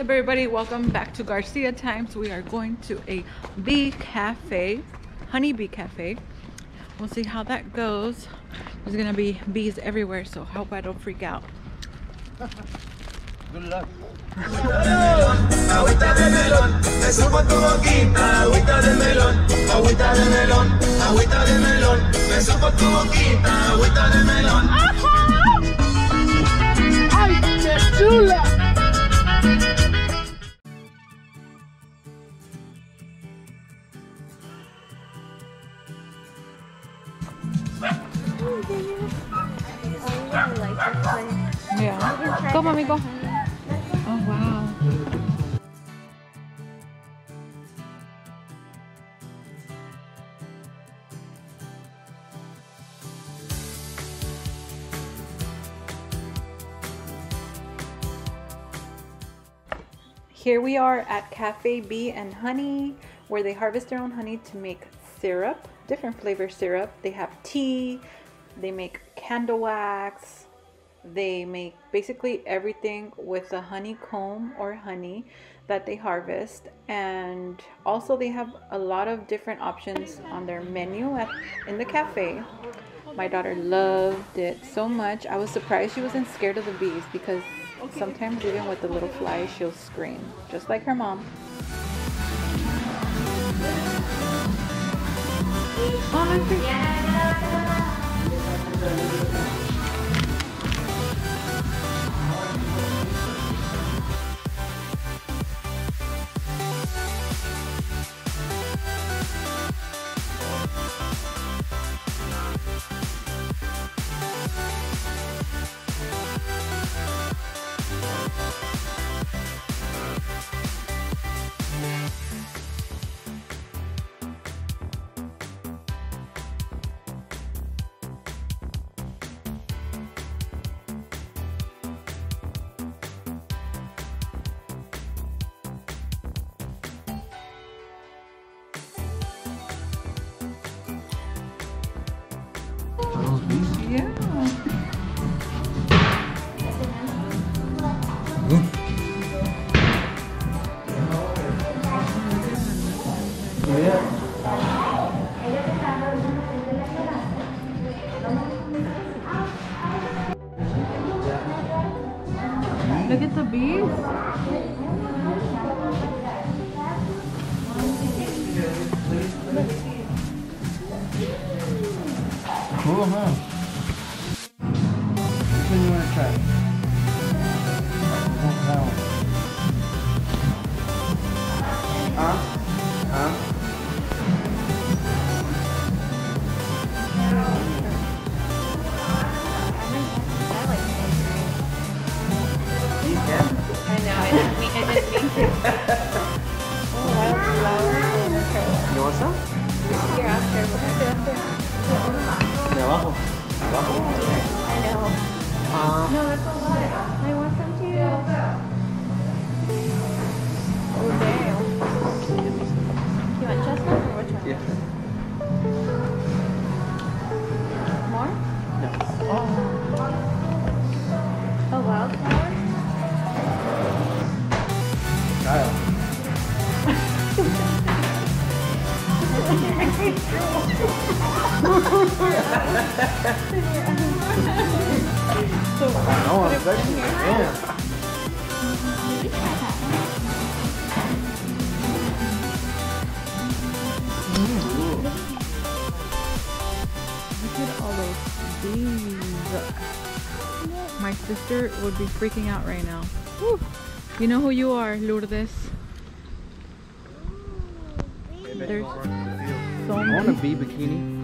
up everybody welcome back to Garcia Timez. We are going to a bee cafe honey bee cafe. We'll see how that goes. There's gonna be bees everywhere so hope i don't freak out. Good luck. Agüita de melón, me supo tu boquita, agüita de melón, agüita de melón, agüita de melón, me supo tu boquita, agüita yeah. Go mommy go oh wow. Here we are at Cafe Bee and Honey, where they harvest their own honey to make syrup, different flavor syrup. They have tea, they make candle wax, they make basically everything with a honeycomb or honey that they harvest. And also, they have a lot of different options on their menu at, in the cafe. My daughter loved it so much. I was surprised she wasn't scared of the bees because sometimes even with the little flies, she'll scream, just like her mom. Look at the bees. Cool, huh? ¿You want some? Here, Oscar, we'll have to after. De abajo. Abajo. I know. Ah. No, I'm it. Yeah. Look at all those bees. My sister would be freaking out right now. Whew. You know who you are, Lourdes. There's so I want a many bee bikini.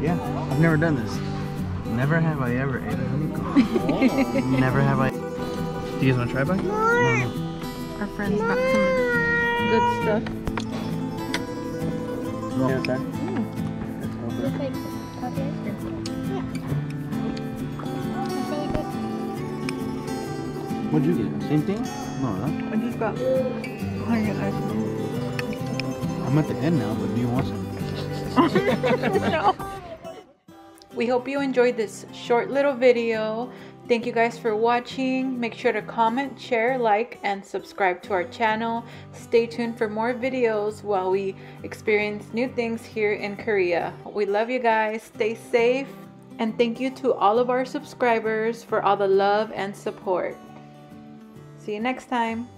Yeah. I've never done this. Never have I ever ate a honeycomb. never have I. Do you guys want to try, bud? Our friends got some good stuff. Yeah, okay. Looks like coffee ice cream. Yeah. It's. What'd you get? Same thing? No, no. I just got honey ice cream. I'm at the end now, but do you want some? We hope you enjoyed this short little video. Thank you guys for watching. Make sure to comment, share, like, and subscribe to our channel. Stay tuned for more videos while we experience new things here in Korea. We love you guys. Stay safe. And thank you to all of our subscribers for all the love and support. See you next time.